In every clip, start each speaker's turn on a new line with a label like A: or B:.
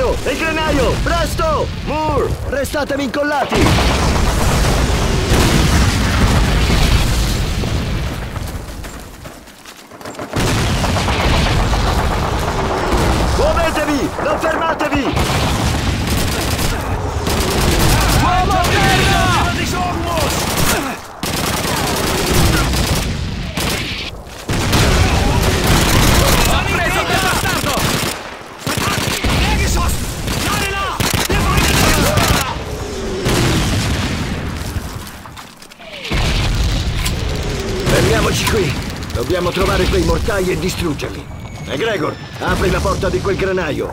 A: Sparo! E il granaio! Presto! Moore! Restatevi incollati! Muovetevi! Non fermatevi! Dobbiamo trovare quei mortai e distruggerli. Eh, Egregor, apri la porta di quel granaio.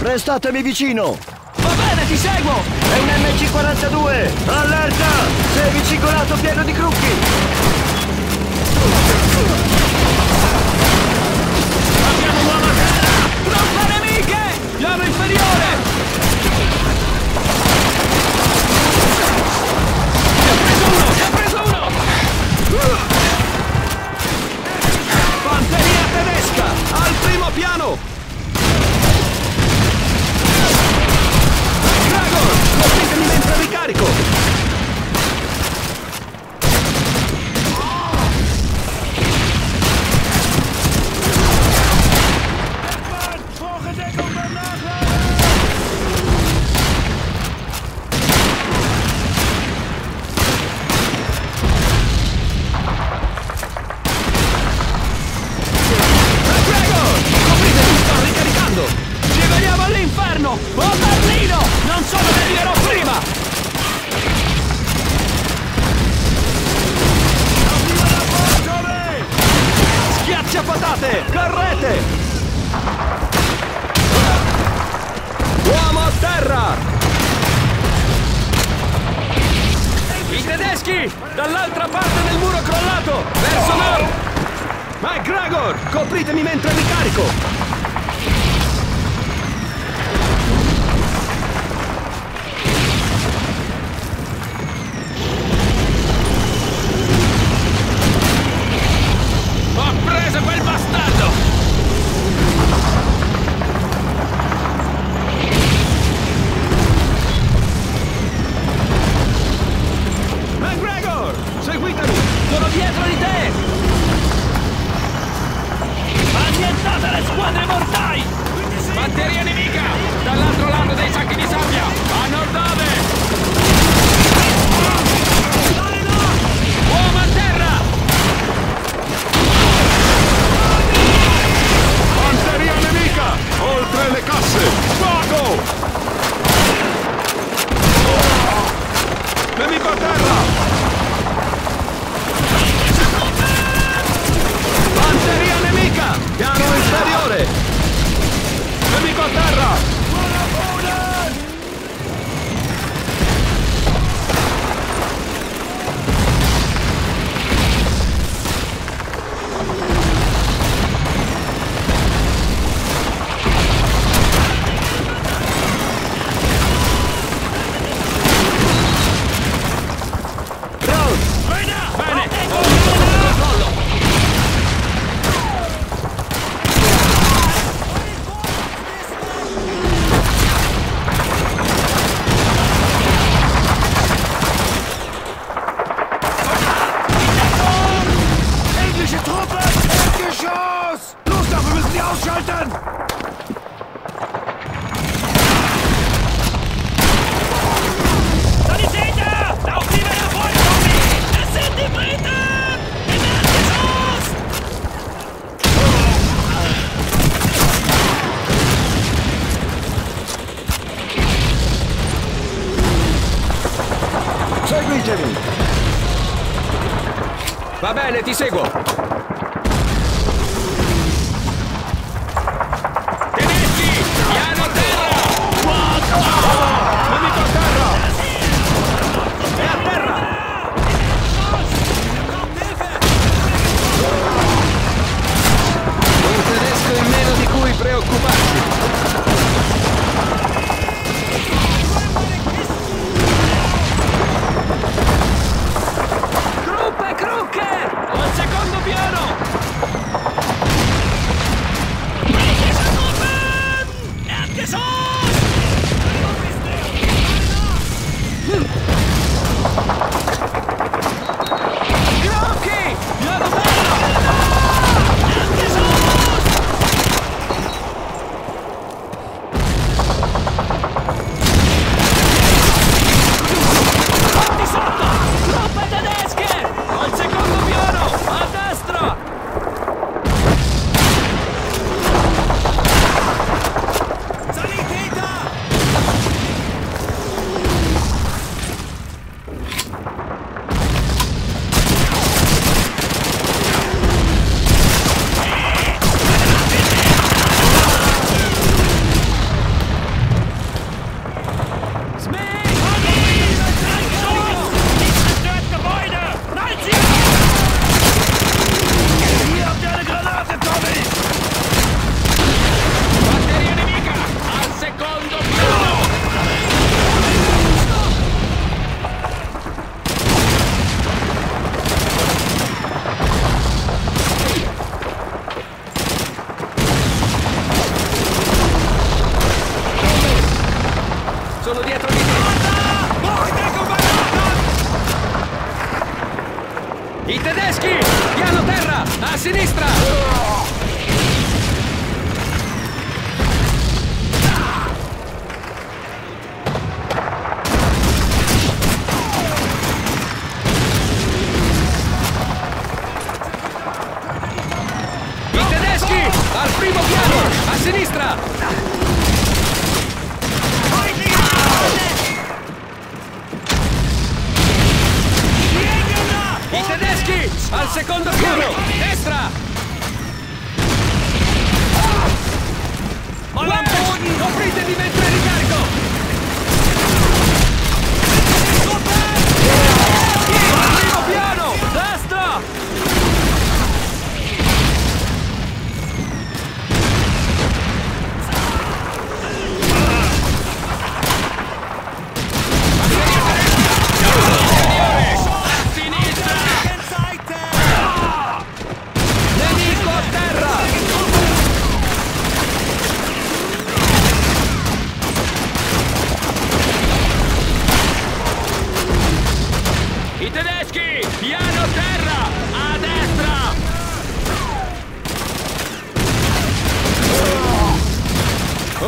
A: Restatemi vicino!
B: Va bene, ti seguo!
A: È un MC-42! Allerta!
B: Segui Seguitemi! Va bene, ti seguo! Tedeschi! Piano a terra! Oh, nemico a terra! È a terra! Un tedesco in meno di cui preoccupare! I tedeschi! Piano terra! A sinistra!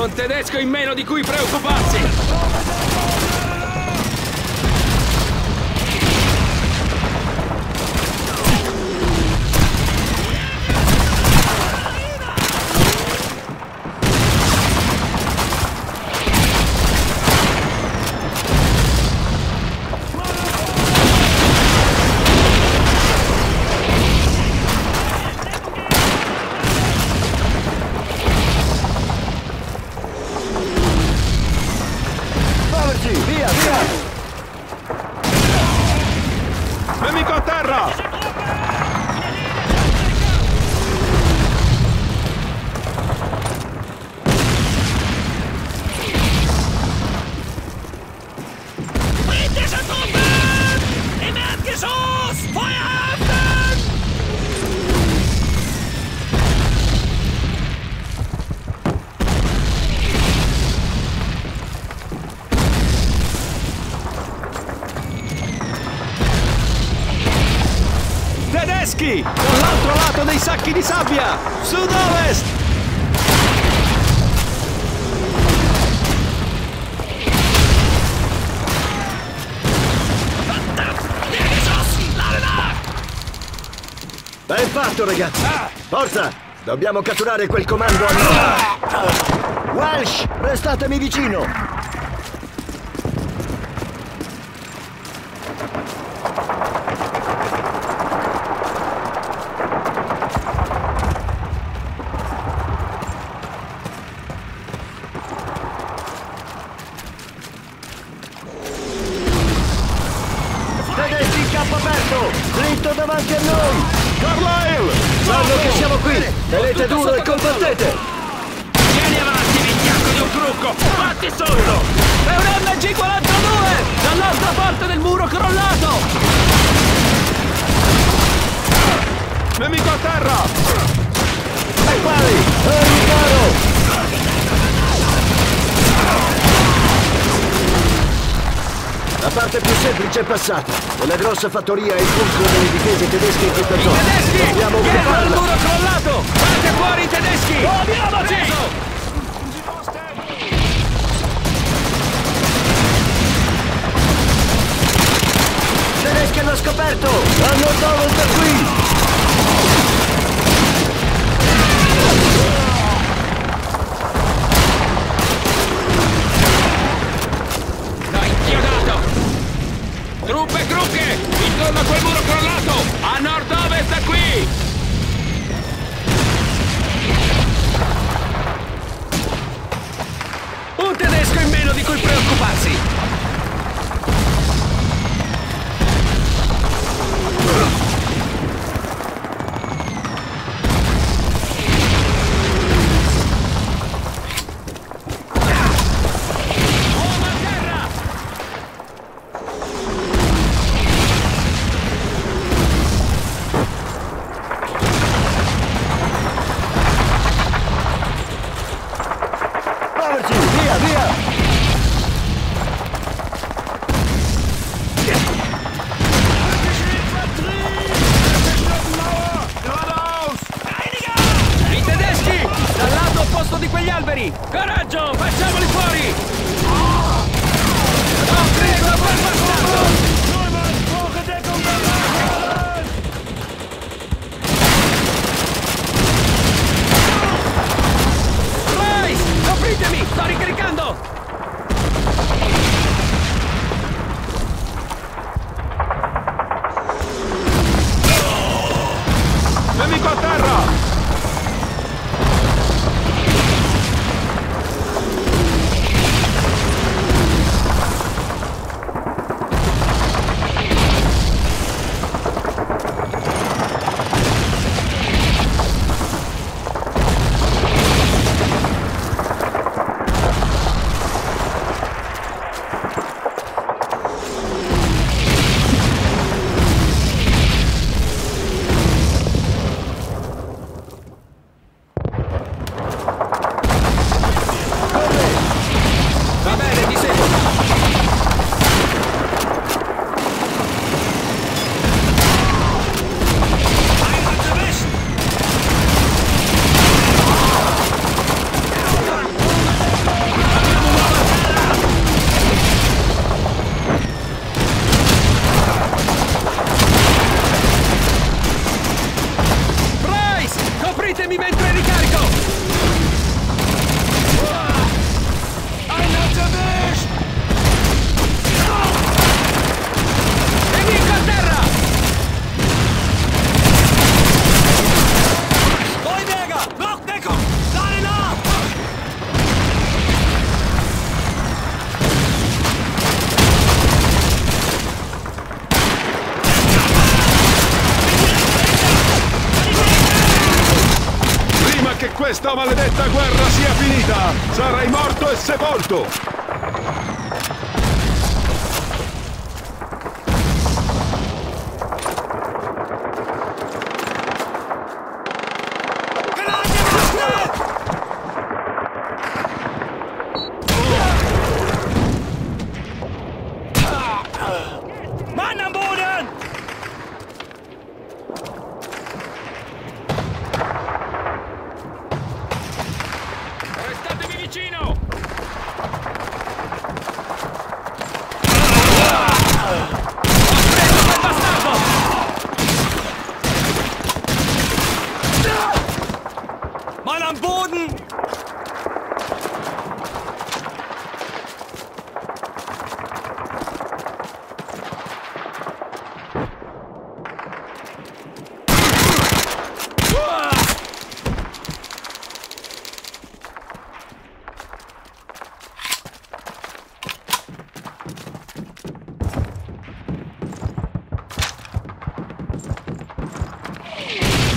B: Un tedesco in meno di cui preoccuparsi!
C: Nemico a terra! Sabbia! Sud-ovest!
A: Ben fatto, ragazzi! Forza! Dobbiamo catturare quel comando a Welsh, restatemi vicino! E combattete!
B: Vieni avanti, vigliacco di un trucco! Fatti sotto! È un MG42! Dall'altra parte del muro crollato!
C: Nemico a terra!
A: Ai pali! Ai caro! La parte più semplice è passata la grossa fattoria è il fulcro delle difese tedesche in
B: I
A: zona.
B: tedeschi!
A: Dobbiamo
B: Dietro
A: occuparla!
B: muro crollato! Fate fuori i tedeschi! Muoviamoci!
A: Tedeschi hanno scoperto! Hanno Dowell da qui!
B: Intorno a quel muro crollato! A nord-ovest qui! Un tedesco in meno di cui preoccuparsi!
D: Questa maledetta guerra sia finita, sarai morto e sepolto!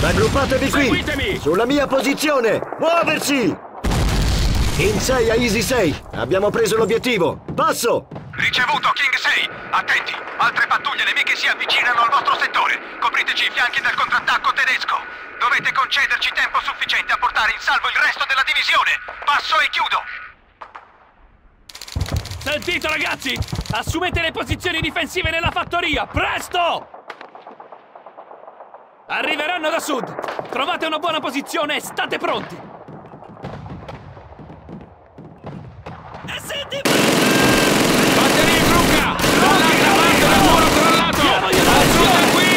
A: Raggruppatevi qui!
B: Seguitemi!
A: Sulla mia posizione! Muoversi! In 6 a Easy 6. Abbiamo preso l'obiettivo. Passo!
E: Ricevuto, King 6. Attenti, altre pattuglie nemiche si avvicinano al vostro settore. Copriteci i fianchi del contrattacco tedesco. Dovete concederci tempo sufficiente a portare in salvo il resto della divisione. Passo e chiudo.
B: Sentite ragazzi! Assumete le posizioni difensive nella fattoria! Presto! Arriveranno da sud! Trovate una buona posizione e state pronti! Batteria in Lucca! Dall'altra parte del muro crollato! Assunta qui!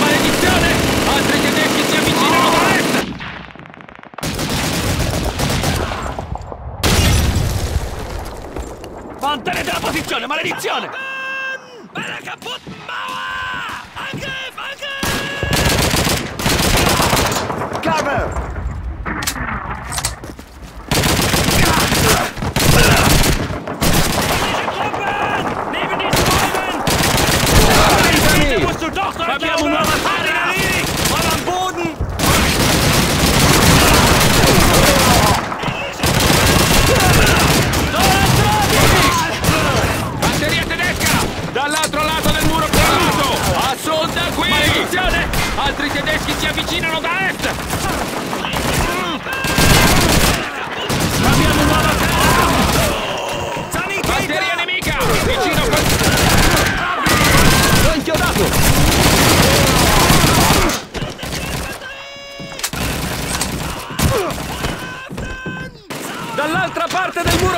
B: Maledizione! Altri tedeschi si avvicinano da est! Mantenete la posizione, maledizione!
A: Cover!
B: Abbiamo una battaglia!
C: Mann am Boden!
B: Batteria tedesca! Dall'altro lato del muro crollato! Assunta qui! Maledizione! Altri tedeschi si avvicinano da est! Abbiamo nuova Batteria nemica! Vicino a quel...
A: L'ho inchiodato!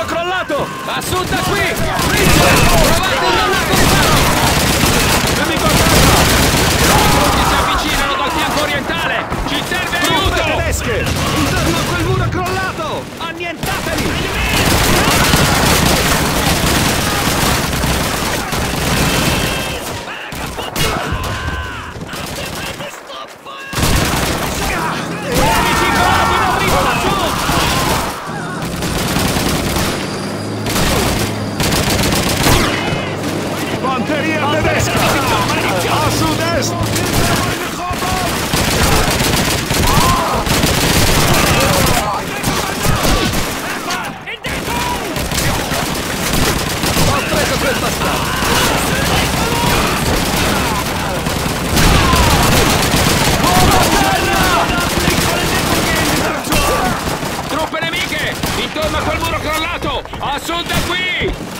B: Crollato! A sud da qui! Richard, provate il nemico riparo! Nemico a terra! Si avvicinano dal fianco orientale! Ci serve aiuto!
A: tedesche! Intorno a quel muro crollato!
B: Annientateli! Nemici crollati in arrivo da sud!
D: Fanteria tedesca! A sud-est!
A: Ho preso quel bastardo!
B: Truppe nemiche! Intorno a quel muro crollato! A sud da qui!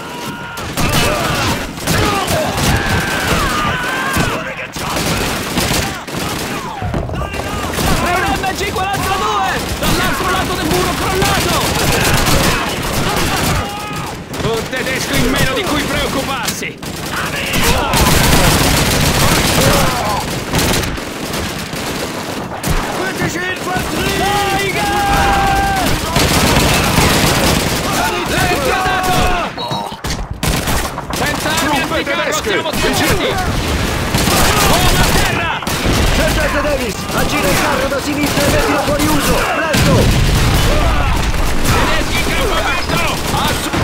B: È un MG42! Dall'altro lato del muro crollato! Un tedesco in meno di cui preoccuparsi!
C: Britische Infanterie!
B: Tiger! L'hai inchiodato! Senza armi
D: Truppe
B: anticarro
D: tedesche,
B: siamo sconfitti! Uomo a terra!
A: Sergente Davis! Aggira il carro da sinistra e mettilo fuori uso! Presto!
B: Tedeschi in campo aperto! A su-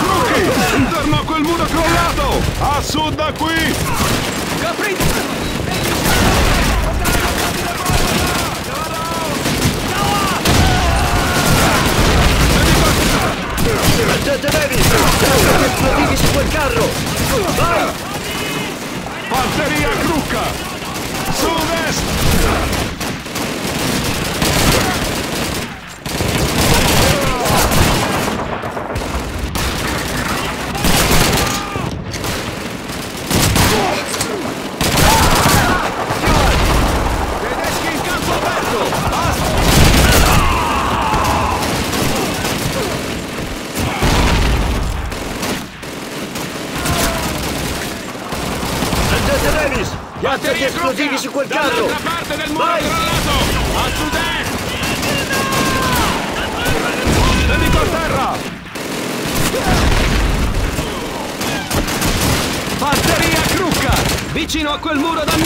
D: Trucchi! Intorno a quel muro crollato! A sud
A: su quel carro!
B: Dall'altra parte del muro
A: Vai!
B: crollato! A sud-est!
D: Nemico a terra!
B: Batteria Crucca! Vicino a quel muro danneggiato!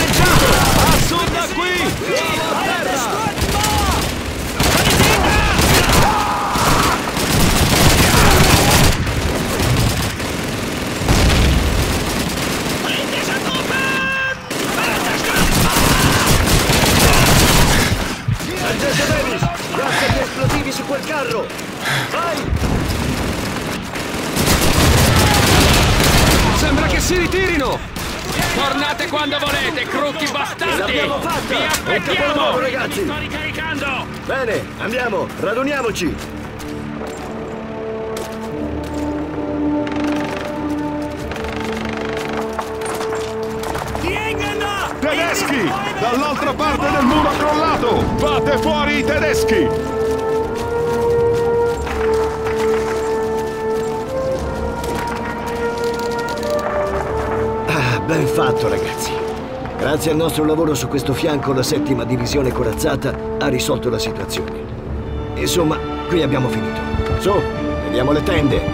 A: Raduniamoci!
D: Tedeschi! Dall'altra parte del muro crollato! Fate fuori i tedeschi!
A: Ah, ben fatto, ragazzi. Grazie al nostro lavoro su questo fianco, la settima divisione corazzata ha risolto la situazione. Insomma, qui abbiamo finito. Su, vediamo le tende.